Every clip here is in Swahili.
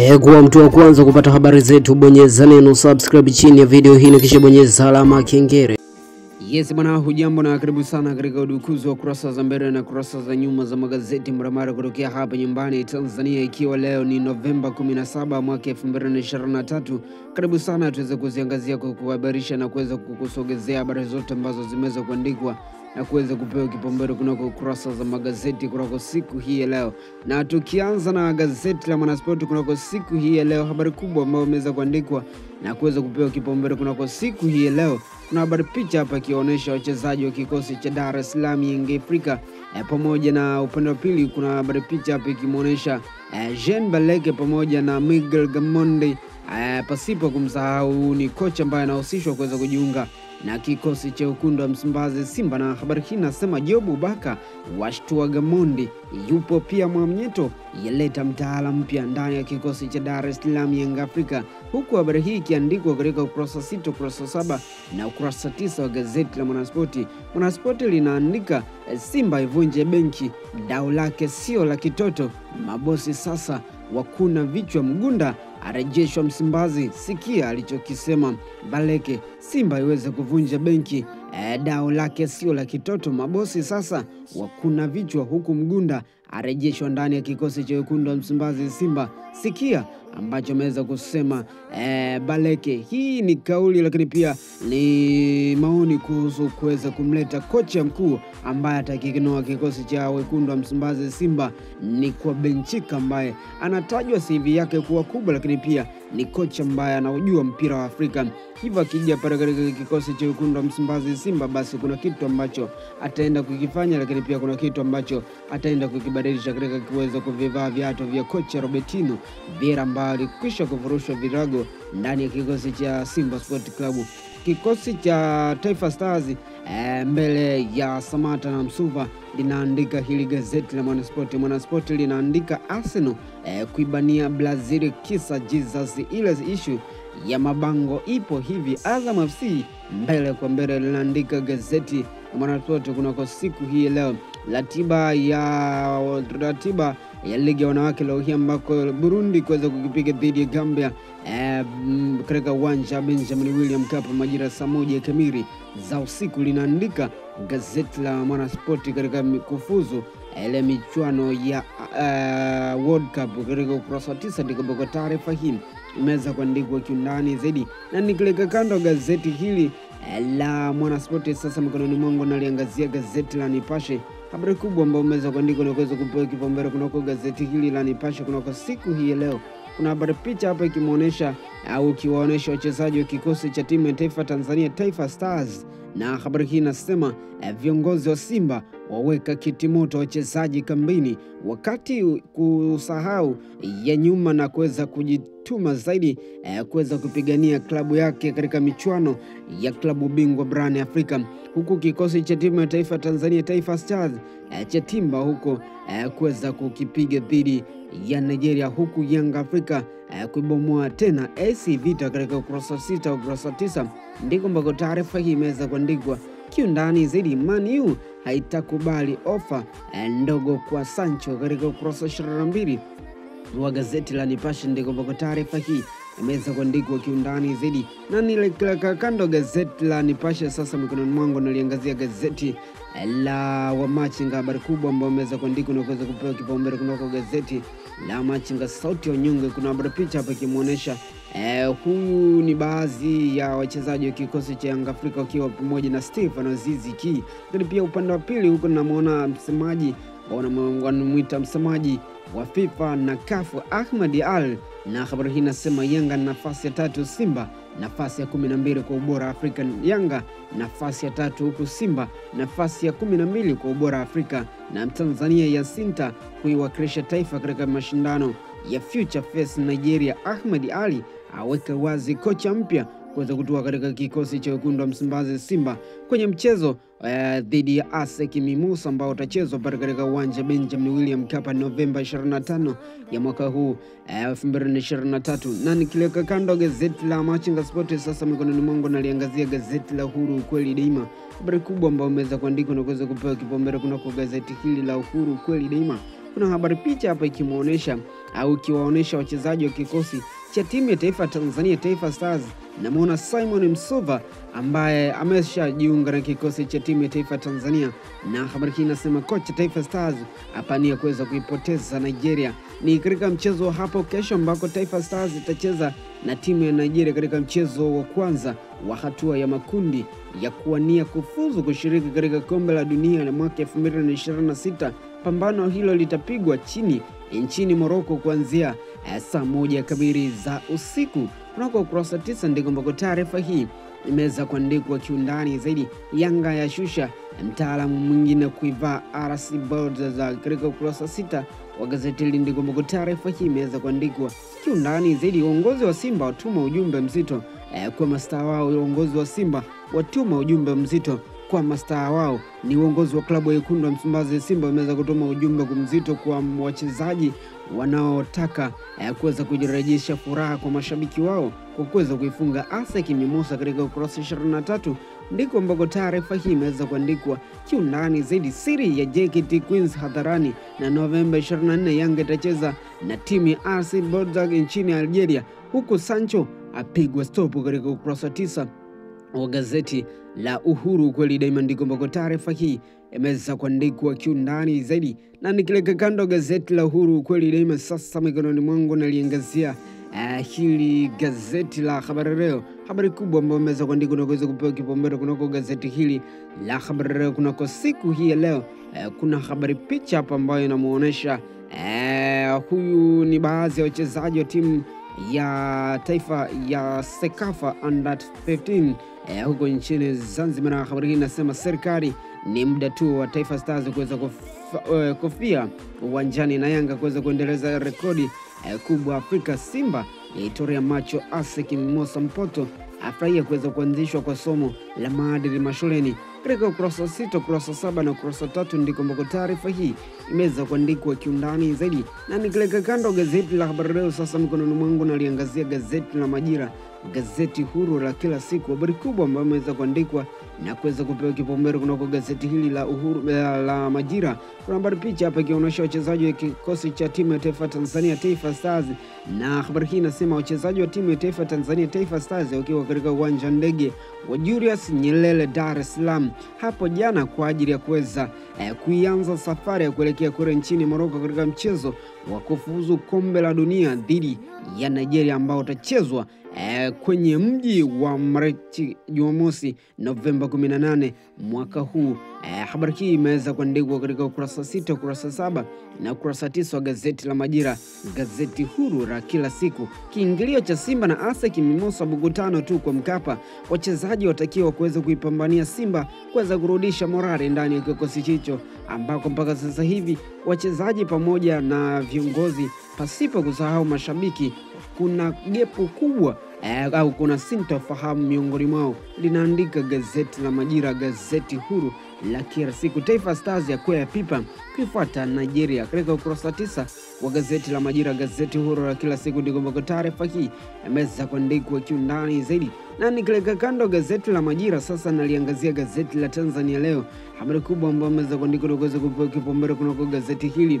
E, kuwa mtu wa kwanza kupata habari zetu, bonyeza neno subscribe chini ya video hii na kisha bonyeza alama kengele. Yes bwana, hujambo na karibu sana katika udukuzi wa kurasa za mbele na kurasa za nyuma za magazeti mramara kutokea hapa nyumbani Tanzania, ikiwa leo ni Novemba 17 mwaka 2023. Karibu sana tuweze kuziangazia kwa kuhabarisha na kuweza kukusogezea habari zote ambazo zimeweza kuandikwa na kuweza kupewa kipaumbele kunako kurasa za magazeti kunako siku hii ya leo, na tukianza na gazeti la Mwanaspoti kunako siku hii ya leo, habari kubwa ambayo imeweza kuandikwa na kuweza kupewa kipaumbele kunako siku hii ya leo, kuna habari picha hapa ikionyesha wachezaji wa kikosi cha Dar es Salaam Yanga Afrika e, pamoja na upande wa pili kuna habari picha hapa ikimwonyesha e, Jean Baleke pamoja na Miguel Gamondi. E, pasipo kumsahau ni kocha ambaye anahusishwa kuweza kujiunga na kikosi cha wekundu wa Msimbazi Simba, na habari hii nasema Jobu Baka washtua Gamondi, yupo pia Mwamnyeto yaleta mtaala mpya ndani ya kikosi cha Dar es Salaam Yanga Afrika, huku habari hii ikiandikwa katika ukurasa sit ukurasa saba na ukurasa tisa wa gazeti la Mwanaspoti. Mwanaspoti linaandika Simba ivunje benki, dao lake sio la kitoto, mabosi sasa wakuna vichwa, Mgunda arejeshwa Msimbazi. Sikia alichokisema Baleke, Simba iweze kuvunja benki e, dao lake sio la kitoto, mabosi sasa wakuna vichwa, huku Mgunda arejeshwa ndani ya kikosi cha wekundu wa Msimbazi Simba. Sikia ambacho ameweza kusema e, Baleke. Hii ni kauli lakini pia ni maoni kuhusu kuweza kumleta kocha mkuu ambaye atakikinoa kikosi cha wekundu wa Msimbazi Simba ni kwa Benchika ambaye anatajwa CV yake kuwa kubwa, lakini pia ni kocha ambaye anaujua mpira wa Afrika. Hivyo akija pale katika kikosi cha wekundu wa Msimbazi Simba, basi kuna kitu ambacho ataenda kukifanya, lakini pia kuna kitu ambacho ataenda kukibadilisha katika kuweza kuvivaa viatu vya kocha Robertino Vieira ambaye alikwisha kufurushwa virago ndani ya kikosi cha Simba Sport Club. Kikosi cha Taifa Stars e, mbele ya Samata na Msuva linaandika hili gazeti la Mwanaspoti. Mwanaspoti linaandika Arsenal e, kuibania Brazil kisa Jesus, ile ishu ya mabango ipo hivi. Azam FC mbele kwa mbele linaandika gazeti la Mwanaspoti kunako siku hii leo, ratiba ya ratiba ya ligi ya wanawake leo hii ambako Burundi kuweza kukipiga dhidi ya Gambia eh, katika uwanja wa Benjamin William Mkapa majira saa moja kamili za usiku, linaandika gazeti la Mwanaspoti katika kufuzu ile michuano ya uh, World Cup. Katika ukurasa wa tisa, ndiko ambako taarifa hii imeweza kuandikwa kiundani zaidi, na nikileka kando gazeti hili la Mwanaspoti sasa mikononi mwangu naliangazia gazeti la Nipashe habari kubwa ambayo umeweza kuandika na kuweza kupewa kipaumbele kunako gazeti hili la Nipashe kunako siku hii ya leo. Kuna habari picha hapa ikimwonyesha au ikiwaonyesha wachezaji wa kikosi cha timu ya taifa Tanzania, Taifa Stars, na habari hii inasema eh, viongozi wa Simba waweka kitimoto wachezaji kambini, wakati kusahau ya nyuma na kuweza kujituma zaidi eh, kuweza kupigania klabu yake katika michuano ya klabu bingwa barani Afrika, huku kikosi cha timu ya taifa Tanzania Taifa Stars eh, cha Timba huko kuweza kukipiga dhidi ya Nigeria, huku Young Africa eh, kuibomoa tena AC Vita katika ukurasa sita, ukurasa tisa ndiko ambako taarifa hii imeweza kuandikwa kiundani zaidi. Man U haitakubali ofa eh, ndogo kwa Sancho katika ukurasa 22 wa gazeti la Nipashe ndiko ambako taarifa hii imeweza kuandikwa kiundani zaidi, na nilekeka kando gazeti la Nipashe. Sasa mikononi mwangu naliangazia gazeti la Wamachinga, habari kubwa ambayo imeweza kuandikwa na kuweza kupewa kipaumbele kunako gazeti la Machinga, sauti ya unyonge. Kuna habari picha hapa ikimwonyesha eh, huu ni baadhi ya wachezaji wa kikosi cha Yanga Afrika wakiwa pamoja na Stefano Azizi Ki, lakini pia upande wa pili huko namwona msemaji wanamwita msemaji wa FIFA na kafu Ahmad Al, na habari hii inasema Yanga nafasi ya tatu, Simba nafasi ya kumi na mbili kwa ubora Afrika. Yanga nafasi ya tatu, huku Simba nafasi ya kumi na mbili kwa ubora Afrika. Na Tanzania Yasinta kuiwakilisha taifa katika mashindano ya Future Face Nigeria. ahmed Ali aweka wazi kocha mpya kuweza kutua katika kikosi cha wekundu wa Msimbazi Simba kwenye mchezo dhidi uh, ya ASEC Mimosas ambao utachezwa pale katika uwanja Benjamin William Mkapa Novemba 25 ya mwaka huu 2023. Uh, na nikiliweka kando gazeti la Machinga Sport, sasa mikononi mwangu naliangazia gazeti la Uhuru ukweli daima, habari kubwa ambayo umeweza kuandikwa na kuweza kupewa kipaumbele kunako gazeti hili la Uhuru ukweli daima kuna habari picha hapa ikimwonyesha au ikiwaonyesha wachezaji wa kikosi cha timu ya taifa ya Tanzania Taifa Stars. Namwona Simon Msuva ambaye ameshajiunga na kikosi cha timu ya taifa ya Tanzania, na habari hii inasema kocha Taifa Stars apania kuweza kuipoteza Nigeria. Ni katika mchezo wa hapo kesho ambako Taifa Stars itacheza na timu ya Nigeria katika mchezo wa kwanza wa hatua ya makundi ya kuwania kufuzu kushiriki katika kombe la dunia la mwaka 2026. Pambano hilo litapigwa chini nchini Moroko kuanzia saa moja kamili za usiku. Kunako ukurasa tisa ndiko ambako taarifa hii imeweza kuandikwa kiundani zaidi. Yanga ya shusha mtaalamu mwingine kuivaa RC Bold katika ukurasa sita wa gazeti hili ndiko ambako taarifa hii imeweza kuandikwa kiundani zaidi. Uongozi wa Simba watuma ujumbe mzito eh, kwa mastaa wao. Uongozi wa Simba watuma ujumbe mzito kwa mastaa wao. Ni uongozi wa klabu ya wekundu wa Msimbazi Simba umeweza kutuma ujumbe mzito kwa wachezaji wanaotaka eh, kuweza kujirejesha furaha kwa mashabiki wao kwa kuweza kuifunga ASEC Mimosa katika ukurasa 23 ndiko ambako taarifa hii imeweza kuandikwa kiundani zaidi. Siri ya JKT Queens hadharani, na Novemba 24 Yanga itacheza na timu ya RC Bordeaux nchini Algeria, huku Sancho apigwa stopu katika ukurasa 9 wa gazeti la Uhuru kweli daima, ndiko ambako taarifa hii imeweza kuandikwa kiundani zaidi, na nikileka kando gazeti la Uhuru kweli daima, sasa mikononi mwangu naliangazia uh, hili gazeti la Habari Leo, habari kubwa ambayo imeweza kuandikwa na kuweza kupewa kipaumbele kunako gazeti hili la Habari Leo kunako siku hii ya leo. Uh, kuna habari picha hapa ambayo inamuonyesha uh, huyu ni baadhi ya wachezaji wa timu ya taifa ya Sekafa under 15 eh, huko nchini Zanzibar, na habari hii inasema serikali ni muda tu wa Taifa Stars kuweza uh, kufia uwanjani na Yanga kuweza kuendeleza rekodi eh, kubwa Afrika. Simba yaitorea macho ASEC Mimosa Mpoto afurahia kuweza kuanzishwa kwa somo la maadili mashuleni. Katika ukurasa wa sita, ukurasa wa saba na ukurasa wa tatu ndiko ambako taarifa hii imeweza kuandikwa kiundani zaidi, na nikileka kando gazeti la Habari Leo, sasa mikononi mwangu naliangazia gazeti la Majira, gazeti huru la kila siku. Habari kubwa ambayo imeweza kuandikwa na kuweza kupewa kipaumbele kunako gazeti hili la Uhuru la, la Majira. Kuna habari picha hapa ikionyesha wachezaji wa kikosi cha timu ya taifa Tanzania Taifa Stars, na habari hii inasema wachezaji wa timu ya taifa Tanzania Taifa Stars wakiwa katika uwanja ndege wa Julius Nyerere Dar es Salaam hapo jana kwa ajili ya kuweza eh, kuianza safari ya kuelekea kule nchini Moroko katika mchezo wa kufuzu kombe la dunia dhidi ya Nigeria ambao utachezwa eh, kwenye mji wa Mrechi Jumamosi Novemba 18 mwaka huu. Eh, habari hii imeweza kuandikwa katika ukurasa sita, ukurasa saba na ukurasa tisa wa gazeti la Majira, gazeti huru la kila siku. Kiingilio cha Simba na ASEC Mimosa Bugutano tu kwa Mkapa. Wachezaji watakiwa kuweza kuipambania Simba kuweza kurudisha morali ndani ya kikosi hicho ambako mpaka sasa hivi wachezaji pamoja na viongozi pasipo kusahau mashabiki, kuna gepu kubwa eh, au kuna sintofahamu miongoni mwao, linaandika gazeti la Majira, gazeti huru la kila siku. Taifa Stars ya kwea pipa kuifuata Nigeria katika ukurasa tisa wa gazeti la Majira, gazeti huru la kila siku, ndiko ambako taarifa hii imeweza kuandikwa kiundani zaidi na nikileka kando gazeti la Majira, sasa naliangazia gazeti la Tanzania Leo. Habari kubwa ambayo imeweza kuandikwa na kuweza kupewa kipaumbele kunako gazeti hili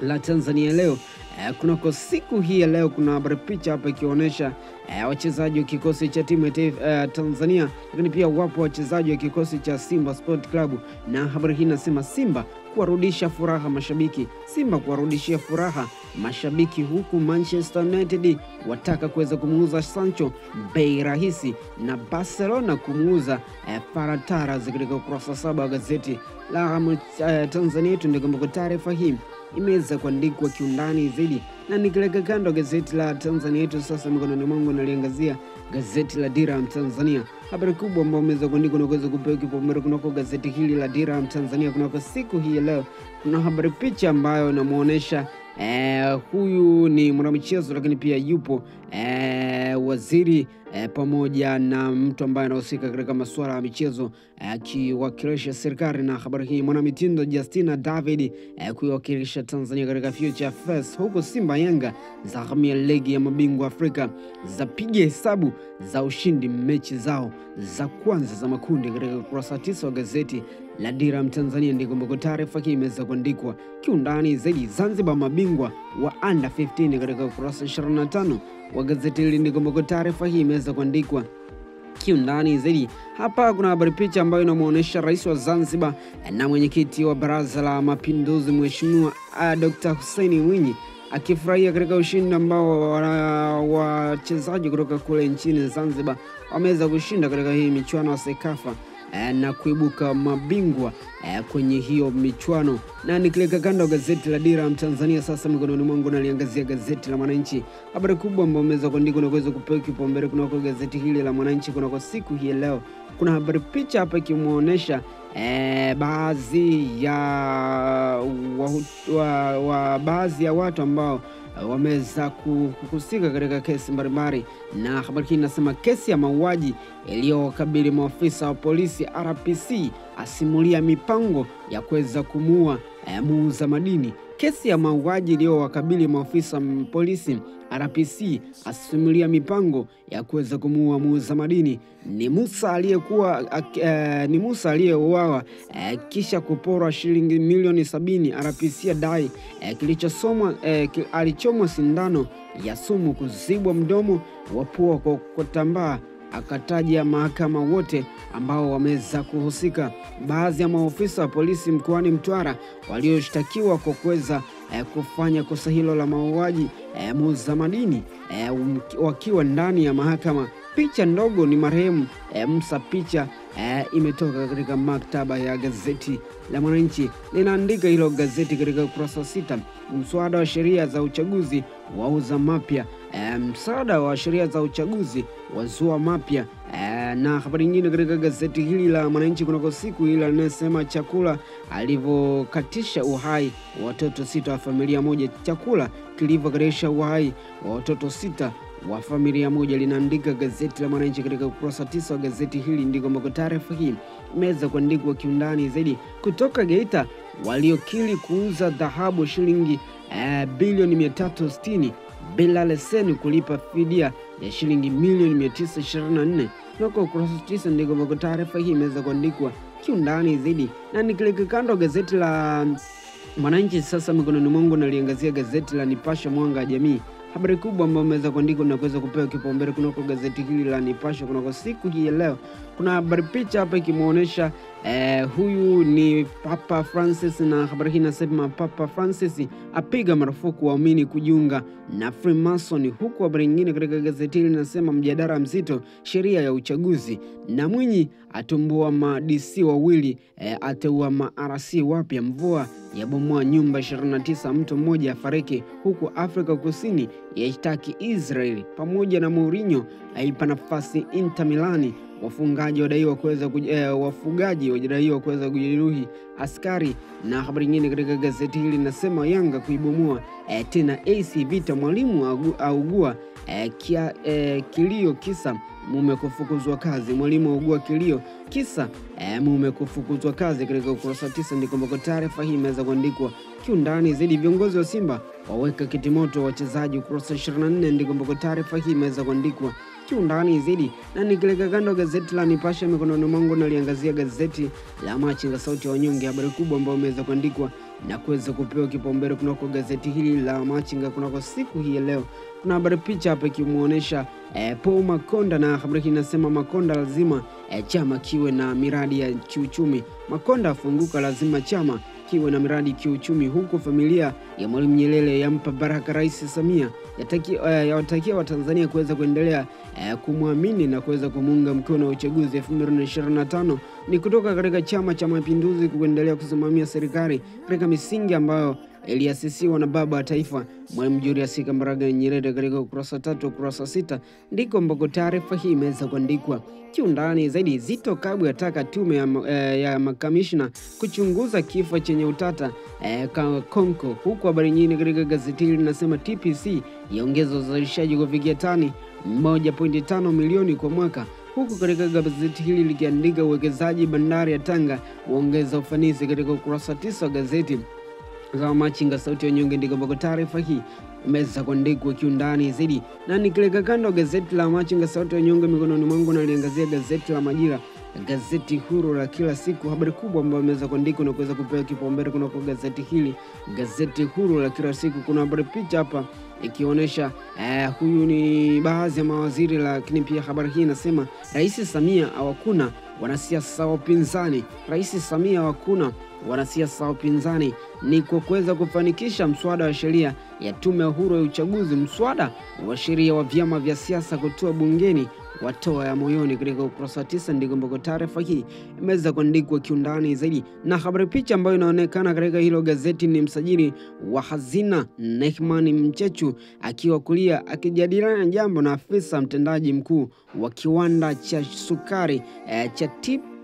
la Tanzania Leo. Eh, kunako siku hii ya leo kuna habari picha hapa ikionyesha eh, wachezaji wa kikosi cha timu ya taifa eh, Tanzania, lakini pia wapo wachezaji wa kikosi cha Simba Sport Club, na habari hii inasema Simba kuwarudisha furaha mashabiki, Simba kuwarudishia furaha mashabiki, huku Manchester United wataka kuweza kumuuza Sancho bei rahisi na Barcelona kumuuza eh, Ferran Torres katika ukurasa saba wa gazeti la eh, Tanzania. Yetu, ndio taarifa hii imeweza kuandikwa kiundani zaidi, na nikileka kando gazeti la Tanzania yetu, sasa mikononi mwangu naliangazia gazeti la Dira ya Tanzania. Habari kubwa ambayo imeweza kuandikwa na kuweza kupewa kipaumbele kunako gazeti hili la Dira ya Mtanzania kunako siku hii ya leo, kuna habari picha ambayo inamwonyesha Eh, huyu ni mwanamichezo lakini pia yupo e, waziri e, pamoja na mtu ambaye anahusika katika masuala ya michezo akiwakilisha serikali. Na habari hii mwanamitindo Justina David e, kuiwakilisha Tanzania katika Future Fest, huku Simba Yanga za hamia ligi ya mabingwa Afrika zapiga hesabu za ushindi mechi zao za kwanza za makundi. Katika ukurasa tisa wa gazeti la Dira Mtanzania ndiko ambako taarifa hii imeweza kuandikwa kiundani zaidi. Zanzibar mabingwa wa under 15 katika ukurasa 25 wa gazeti hili ndiko ambako taarifa hii imeweza kuandikwa kiundani zaidi. Hapa kuna habari picha ambayo inamwonyesha rais wa Zanzibar na mwenyekiti wa Baraza la Mapinduzi Mheshimiwa Dr. Hussein Mwinyi akifurahia katika ushindi ambao wachezaji kutoka kule nchini Zanzibar wameweza kushinda katika hii michuano ya Sekafa na kuibuka mabingwa kwenye hiyo michuano. Na nikileka kando gazeti la Dira Mtanzania, sasa mikononi mwangu naliangazia gazeti la Mwananchi. Habari kubwa ambayo umeweza kuandika na kuweza kupewa kipaumbele kunako gazeti hili la Mwananchi kunako siku hii leo, kuna habari picha hapa ikimwonyesha E, baadhi ya wa, wa, wa, baadhi ya watu ambao wameweza kuhusika katika kesi mbalimbali, na habari hii inasema kesi ya mauaji iliyokabili maafisa wa polisi RPC asimulia mipango ya kuweza kumuua e, muuza madini. Kesi ya mauaji iliyowakabili maafisa wa polisi RPC asimulia mipango ya kuweza kumuua muuza madini. Ni Musa aliyekuwa uh, ni Musa aliyeuawa uh, kisha kuporwa shilingi milioni sabini. RPC adai uh, kilichosomwa uh, alichomwa sindano ya sumu kuzibwa mdomo wa pua kwa kutambaa akataja mahakama wote ambao wameweza kuhusika. Baadhi ya maofisa wa polisi mkoani Mtwara walioshtakiwa kwa kuweza eh, kufanya kosa hilo la mauaji muuza madini eh, um, wakiwa ndani ya mahakama. Picha ndogo ni marehemu e, Musa. Picha e, imetoka katika maktaba ya gazeti la Mwananchi, linaandika hilo gazeti katika ukurasa wa sita. Mswada wa sheria za uchaguzi wauza mapya E, msaada wa sheria za uchaguzi wazua mapya e, na habari nyingine katika gazeti hili la Mwananchi kunako siku hili linasema chakula alivyokatisha uhai wa watoto sita wa familia moja. Chakula kilivyokatisha uhai wa watoto sita wa familia moja, linaandika gazeti la Mwananchi katika ukurasa tisa wa gazeti hili, ndiko ambako taarifa hii imeweza kuandikwa kiundani zaidi. Kutoka Geita waliokili kuuza dhahabu shilingi eh, bilioni 360 bila leseni kulipa fidia ya shilingi milioni 924. Nako ukurasa tisa ndiko ambako taarifa hii imeweza kuandikwa kiundani zaidi, na nikileka kando gazeti la Mwananchi sasa mikononi mwangu naliangazia gazeti la Nipashe Mwanga wa Jamii. Habari kubwa ambayo imeweza kuandikwa na kuweza kupewa kipaumbele kunako gazeti hili la Nipashe kunako siku hii ya leo, kuna habari picha hapa ikimwonyesha eh, huyu ni Papa Francis, na habari hii inasema Papa Francis apiga marufuku waumini kujiunga na Freemason, huku habari nyingine katika gazeti hili inasema mjadala mzito sheria ya uchaguzi, na Mwinyi atumbua ma DC wawili eh, ateua ma RC wapya, mvua yabomoa nyumba 29, mtu mmoja afariki, huku Afrika Kusini yaitaki Israeli pamoja na Mourinho aipa nafasi Inter Milani. Wafungaji wadaiwa kuweza eh, wafugaji wadaiwa kuweza kujeruhi askari. Na habari nyingine katika gazeti hili inasema Yanga kuibomoa eh, tena AC Vita, mwalimu augua eh, kia, eh, kilio kisa mume kufukuzwa kazi. Mwalimu augua kilio kisa eh, mume kufukuzwa kazi. Katika ukurasa tisa ndiko ambako taarifa hii imeweza kuandikwa kiundani zaidi. Viongozi wa Simba waweka kitimoto wachezaji, ukurasa 24 ndiko ambako taarifa hii imeweza kuandikwa kiundani zaidi. Na nikileka kando gazeti la Nipashe mikononi mwangu, naliangazia gazeti la Machinga sauti ya wanyonge. Habari kubwa ambayo imeweza kuandikwa na kuweza kupewa kipaumbele kunako gazeti hili la Machinga kunako siku hii ya leo, kuna habari picha hapa ikimwonyesha eh, Paul Makonda, na habari hii inasema Makonda lazima eh, chama kiwe na miradi ya kiuchumi. Makonda afunguka, lazima chama kiwe na miradi kiuchumi, huku familia ya Mwalimu Nyerere yampa baraka Rais Samia, yawatakia uh, Watanzania kuweza kuendelea uh, kumwamini na kuweza kumuunga mkono wa uchaguzi 2025 ni kutoka katika Chama cha Mapinduzi kuendelea kusimamia serikali katika misingi ambayo iliasisiwa na baba wa taifa Mwalimu Julius Kambarage Nyerere. Katika ukurasa tatu ukurasa sita ndiko ambako taarifa hii imeweza kuandikwa kiundani zaidi. Zito Kabwe ataka tume ya, eh, ya makamishna kuchunguza kifo chenye utata eh, Konko, huku habari nyingine katika gazeti hili linasema TPC yaongeza uzalishaji kufikia tani 1.5 milioni kwa mwaka huku katika gazeti hili likiandika uwekezaji bandari ya Tanga huongeza ufanisi. Katika ukurasa tisa wa gazeti za Machinga sauti ya nyonge ndiko ambako taarifa hii imeweza kuandikwa kiundani zaidi, na nikileka kando gazeti la Machinga sauti ya nyonge mikononi mwangu naliangazia gazeti la Majira, gazeti huru la kila siku. Habari kubwa ambayo imeweza kuandikwa na kuweza kupewa kipaumbele kunako gazeti hili, gazeti huru la kila siku, kuna habari picha hapa ikionyesha eh, huyu ni baadhi ya mawaziri, lakini pia habari hii inasema Rais Samia awakuna wanasiasa wa upinzani. Rais Samia awakuna wanasiasa wa upinzani ni kwa kuweza kufanikisha mswada wa sheria ya tume ya uhuru ya uchaguzi, mswada wa sheria wa vyama vya siasa kutoa bungeni watoa ya moyoni. Katika ukurasa wa tisa ndiko ambako taarifa hii imeweza kuandikwa kiundani zaidi, na habari picha ambayo inaonekana katika hilo gazeti ni msajili wa hazina Nehman Mchechu akiwa kulia akijadiliana jambo na afisa mtendaji mkuu wa kiwanda cha sukari eh, cha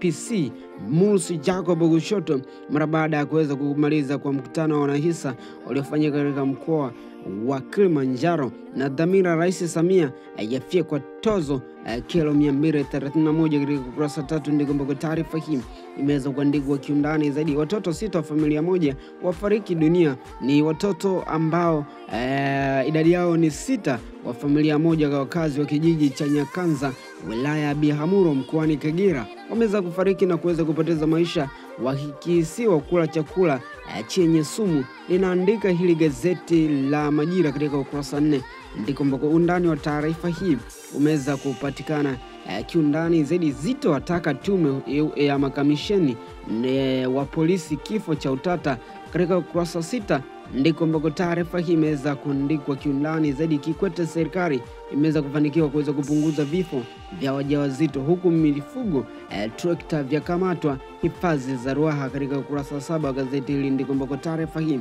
TPC Mulsi Jacob Gushoto mara baada ya kuweza kumaliza kwa mkutano wa wanahisa uliofanyika katika mkoa wa Kilimanjaro na dhamira Rais Samia yafia tozo uh, kilo 231. Katika kurasa tatu ndiko ambako taarifa hii imeweza kuandikwa kiundani zaidi. Watoto sita wa familia moja wafariki dunia, ni watoto ambao uh, idadi yao ni sita wa familia moja kwa wakazi wa kijiji cha Nyakanza wilaya ya bihamuro mkoani Kagera wameweza kufariki na kuweza kupoteza maisha wakikisiwa kula chakula uh, chenye sumu. Linaandika hili gazeti la Majira katika ukurasa nne ndiko ambako undani wa taarifa hii umeweza kupatikana uh, kiundani zaidi. Zito ataka tume ya makamisheni wa polisi kifo cha utata. Katika ukurasa sita ndiko ambako taarifa hii imeweza kuandikwa kiundani zaidi. Kikwete, serikali imeweza kufanikiwa kuweza kupunguza vifo vya wajawazito, huku mifugo eh, trekta vyakamatwa hifadhi za Ruaha. Katika ukurasa saba wa gazeti hili ndiko ambako taarifa hii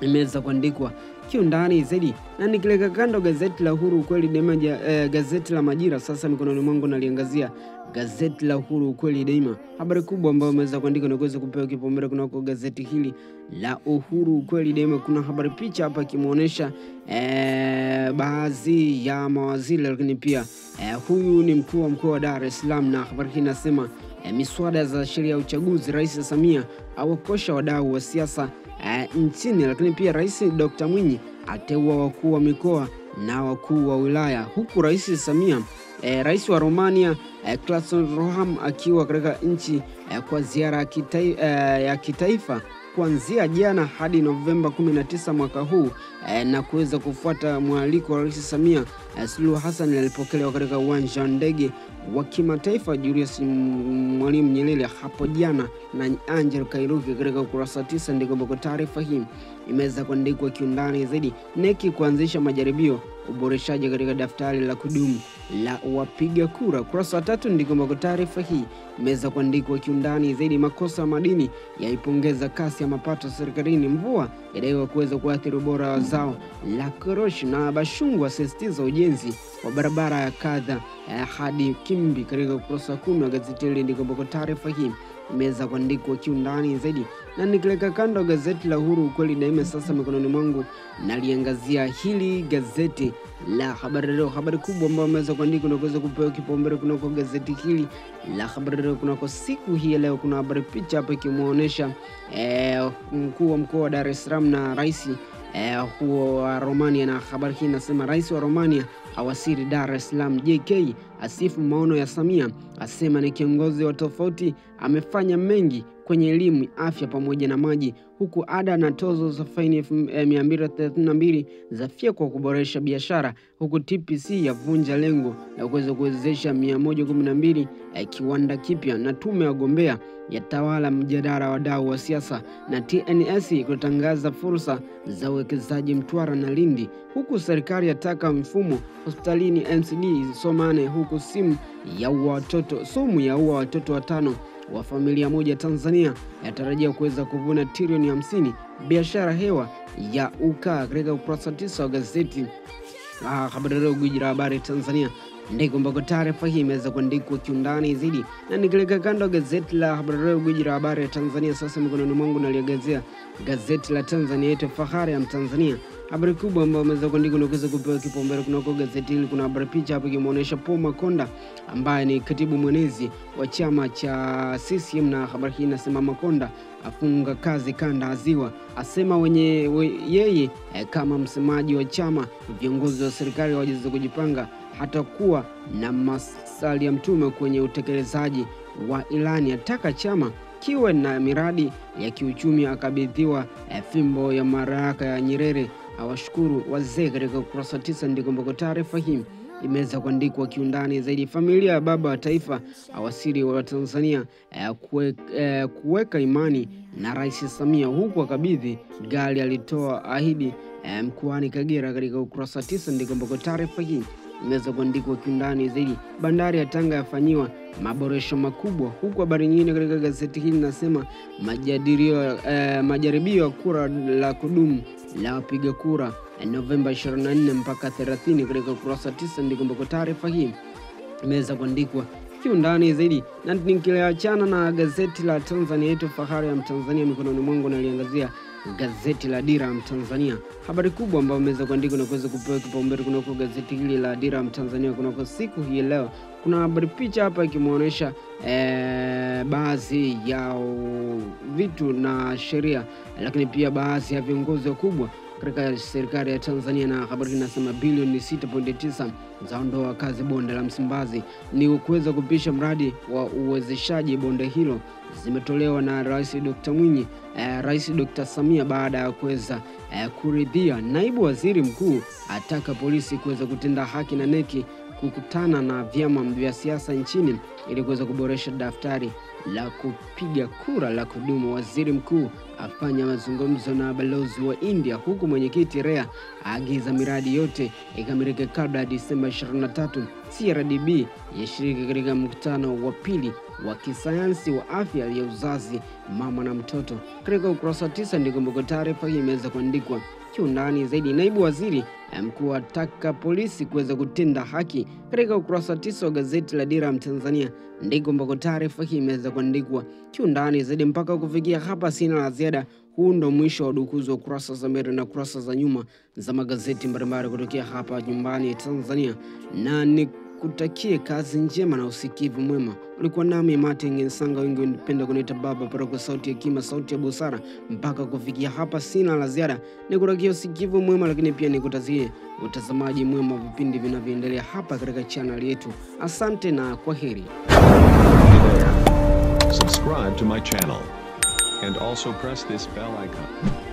imeweza kuandikwa kiundani zaidi, na nikileka kando gazeti la Uhuru ukweli daima, eh, gazeti la Majira sasa mikononi mwangu naliangazia gazeti la Uhuru ukweli daima. Habari kubwa ambayo imeweza kuandika na kuweza kupewa kipaumbele kunako gazeti hili la Uhuru ukweli daima, kuna habari picha hapa ikimwonyesha e, baadhi ya mawaziri, lakini pia e, huyu ni mkuu wa mkoa wa Dar es Salaam, na habari hii inasema e, miswada za sheria ya uchaguzi, Rais Samia awakosha wadau wa siasa e, nchini lakini pia Rais Dr. Mwinyi ateua wakuu wa mikoa na wakuu wa wilaya, huku Rais Samia eh, rais wa Romania eh, Klason Roham akiwa katika nchi eh, kwa ziara ya kitai, eh, ya kitaifa kuanzia jana hadi Novemba 19 mwaka huu eh, na kuweza kufuata mwaliko wa Rais Samia eh, Suluhu Hassan alipokelewa katika uwanja wa ndege wa kimataifa Julius Mwalimu Nyerere hapo jana na Angel Kairuki. Katika ukurasa tisa ndiko ambako taarifa hii imeweza kuandikwa kiundani zaidi. neki kuanzisha majaribio uboreshaji katika daftari la kudumu la wapiga kura. Ukurasa wa tatu ndiko ambako taarifa hii imeweza kuandikwa kiundani zaidi. Makosa madini yaipongeza kasi ya mapato serikalini. Mvua yadaiwa kuweza kuathiri ubora wa zao la korosho, na Bashungwa asisitiza ujenzi wa barabara ya kadha eh, hadi Kimbi. Katika ukurasa wa kumi wa gazeti hili ndiko ambako taarifa hii imeweza kuandikwa kiundani zaidi na nikileka kando gazeti la Uhuru ukweli daima, sasa mikononi mwangu naliangazia hili gazeti la Habari Leo. Habari kubwa ambayo ameweza kuandika na kuweza kupewa kipaumbele kunako gazeti hili la Habari Leo kunako siku hii leo, kuna habari picha hapa ikimwonyesha eh, mkuu wa mkoa wa Dar es Salaam na rais eh, huo wa Romania, na habari hii inasema rais wa Romania awasiri Dar es Salaam. JK asifu maono ya Samia, asema ni kiongozi wa tofauti, amefanya mengi kwenye elimu, afya pamoja na maji, huku ada na tozo za faini 232 zafyekwa kuboresha biashara, huku TPC yavunja lengo la kuweza kuwezesha 112 ya kiwanda kipya, na tume ya wagombea yatawala mjadala wadau wa siasa, na TNS kutangaza fursa za uwekezaji Mtwara na Lindi, huku serikali yataka mfumo hospitalini MCD isomane, huku simu ya watoto sumu ya ua watoto watano wa familia moja Tanzania yatarajia kuweza kuvuna trilioni hamsini biashara hewa ya ukaa. Katika ukurasa tisa wa gazeti ah, Habari Leo, gwiji la habari Tanzania, ndiko ambako taarifa hii imeweza kuandikwa kiundani zaidi, na nikileka kando gazeti la Habari Leo, gwiji la habari ya Tanzania, sasa mikononi mwangu naliagazia gazeti la Tanzania yetu fahari ya Mtanzania. Habari kubwa ambayo ameweza kuandikwa na kuweza kupewa kipaumbele kunako gazeti hili, kuna habari picha hapo ikimwonyesha Paul Makonda ambaye ni katibu mwenezi wa chama cha CCM, na habari hii inasema Makonda afunga kazi kanda ya Ziwa, asema wenye we, yeye eh, kama msemaji wa chama, viongozi wa serikali hawajaweza kujipanga hatakuwa na masali ya mtume kwenye utekelezaji wa ilani, ataka chama kiwe na miradi ya kiuchumi, akabidhiwa eh, fimbo ya maraka ya Nyerere, awashukuru wazee. Katika ukurasa tisa ndiko ambako taarifa hii imeweza kuandikwa kiundani zaidi. Familia ya baba wa taifa awasiri wa Tanzania eh, eh, kuweka imani na Rais Samia, huku akabidhi gari alitoa ahidi eh, mkoani Kagera. Katika ukurasa tisa ndiko ambako taarifa hii imeweza kuandikwa kiundani zaidi. Bandari ya Tanga yafanyiwa maboresho makubwa, huku habari nyingine katika gazeti hili inasema majaribio eh, majaribio ya kura la kudumu la wapiga kura Novemba 24 mpaka 30. Katika ukurasa 9 ndiko ambako taarifa hii imeweza kuandikwa kiundani zaidi, na nikiachana na gazeti la Tanzania yetu fahari ya Mtanzania mikononi mwangu, naliangazia gazeti la Dira ya Mtanzania. Habari kubwa ambayo imeweza kuandikwa na kuweza kupewa kipaumbele kunako gazeti hili la Dira ya Mtanzania kunako siku hii leo, kuna habari picha hapa ikimwonyesha e, baadhi ya vitu na sheria, lakini pia baadhi ya viongozi wakubwa katika serikali ya Tanzania, na habari inasema bilioni 6.9 zaondoa kazi bonde la Msimbazi ni kuweza kupisha mradi wa uwezeshaji bonde hilo zimetolewa na Rais Dr. Mwinyi eh, Rais Dr. Samia baada ya kuweza eh, kuridhia. Naibu Waziri Mkuu ataka polisi kuweza kutenda haki na neki kukutana na vyama vya siasa nchini ili kuweza kuboresha daftari la kupiga kura la kudumu. Waziri mkuu afanya mazungumzo na balozi wa India, huku mwenyekiti REA aagiza miradi yote ikamilike kabla ya Disemba 23. CRDB yashiriki katika mkutano wa pili wa kisayansi wa afya ya uzazi mama na mtoto. Katika ukurasa wa tisa ndiko ambako taarifa hii imeweza kuandikwa kiundani zaidi. Naibu waziri mkuu ataka polisi kuweza kutenda haki. Katika ukurasa tisa wa gazeti la Dira Mtanzania ndiko ambako taarifa hii imeweza kuandikwa kiundani zaidi. Mpaka kufikia hapa, sina la ziada. Huu ndo mwisho wa udukuzi wa kurasa za mbele na kurasa za nyuma za magazeti mbalimbali kutokea hapa nyumbani Tanzania, na ni kutakie kazi njema na usikivu mwema. Ulikuwa nami Martin Nsanga, wengi wanapenda kuniita baba paroko, sauti ya kima sauti ya busara. Mpaka kufikia hapa, sina la ziara ni kutakia usikivu mwema, lakini pia nikutazie utazamaji mwema wa vipindi vinavyoendelea hapa katika chaneli yetu. Asante na kwa heri. Subscribe to my channel and also press this bell icon.